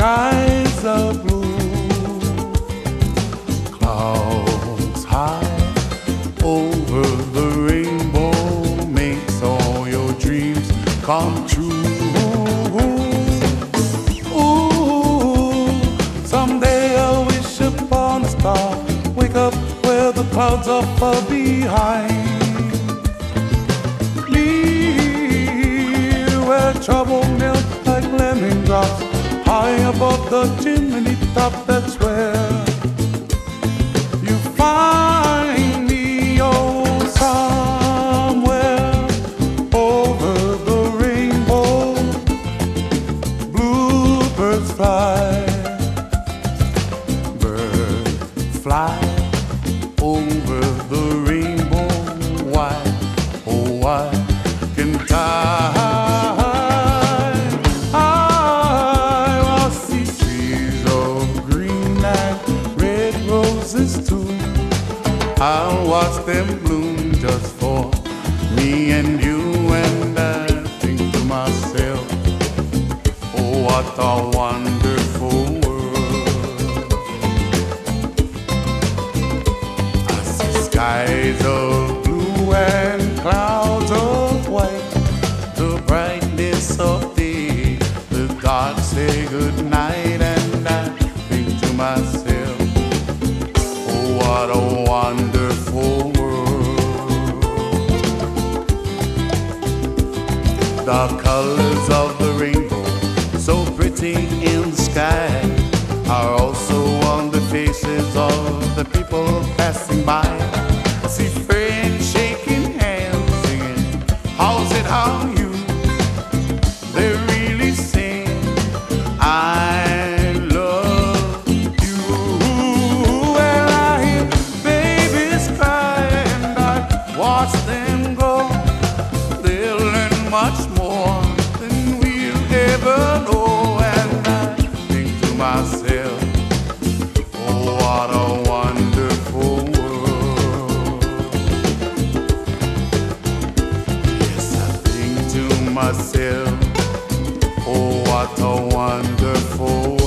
skies are blue, clouds high over the rainbow makes all your dreams come true. Ooh, someday I'll wish upon a star, wake up where the clouds are far behind. Near where trouble melts like lemon drops, high above the chimney top. That's where you find me, oh, somewhere over the rainbow. Bluebirds fly, birds fly I'll watch them bloom just for me and you, and I think to myself, oh, what a wonderful world. I see skies of blue and clouds of white, the brightness of day, the gods say good night, and I think to myself, oh, what a wonderful The colors of the rainbow, so pretty in the sky, are also on the faces of the people passing by. Myself, oh, what a wonderful